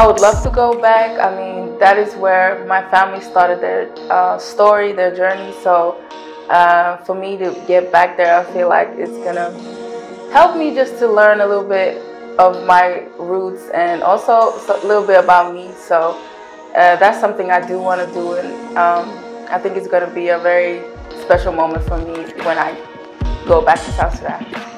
I would love to go back. I mean, that is where my family started their uh, story, their journey. So uh, for me to get back there, I feel like it's gonna help me just to learn a little bit of my roots and also a little bit about me. So uh, that's something I do want to do, and um, I think it's to be a very special moment for me when I go back to South Sudan.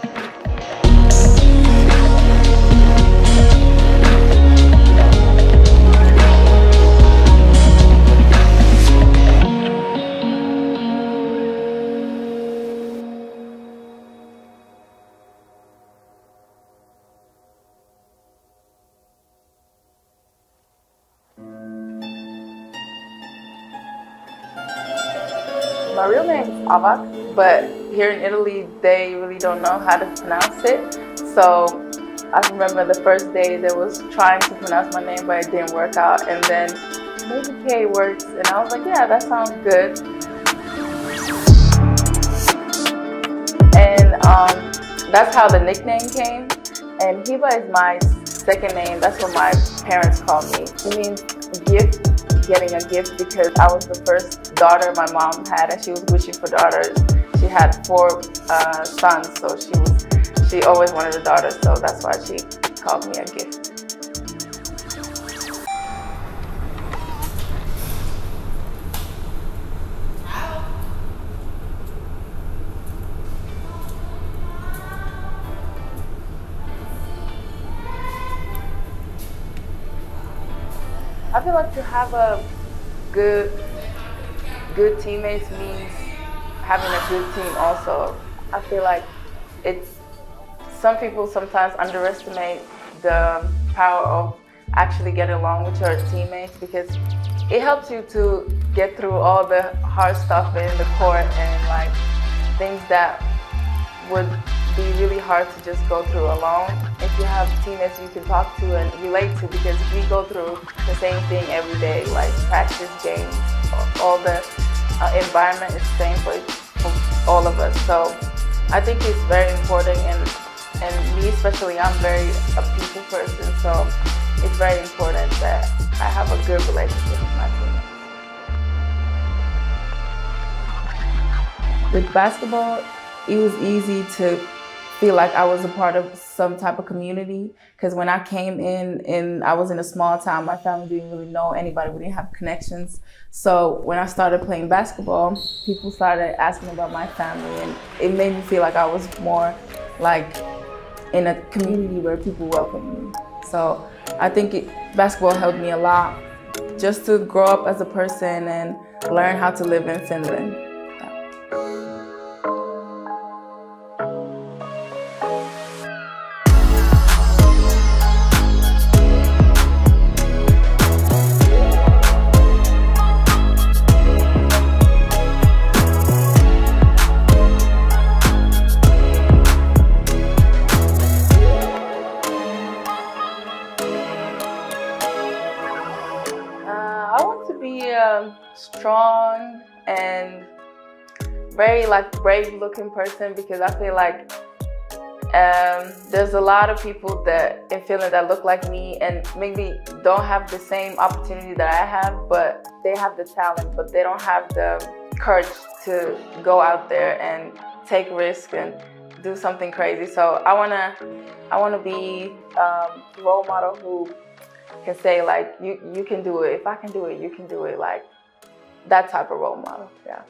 My real name is Awak, but here in Italy, they really don't know how to pronounce it. So I remember the first day they was trying to pronounce my name, but it didn't work out. And then maybe K works, and I was like, yeah, that sounds good. And um, that's how the nickname came. And Hiba is my second name. That's what my parents call me. It means gift getting a gift because I was the first daughter my mom had and she was wishing for daughters. She had four uh, sons, so she was she always wanted a daughter, so that's why she called me a gift. I feel like to have a good good teammates means having a good team also. I feel like it's some people sometimes underestimate the power of actually getting along with your teammates because it helps you to get through all the hard stuff in the court and like things that would be really hard to just go through alone if you have teammates you can talk to and relate to because we go through the same thing every day, like practice, games, all the uh, environment is the same for, for all of us. So I think it's very important and, and me especially, I'm very a people person, so it's very important that I have a good relationship with my teammates. With basketball, it was easy to feel like I was a part of some type of community. Because when I came in and I was in a small town, my family didn't really know anybody. We didn't have connections. So when I started playing basketball, people started asking about my family, and it made me feel like I was more like in a community where people welcome me. So I think it, basketball helped me a lot just to grow up as a person and learn how to live in Finland. Strong and very like brave looking person because I feel like um, there's a lot of people that in Finland that look like me and maybe don't have the same opportunity that I have, but they have the talent, but they don't have the courage to go out there and take risks and do something crazy. So I wanna, I wanna be um, role model who can say like, you you can do it. If I can do it, you can do it. Like that type of role model. Yeah.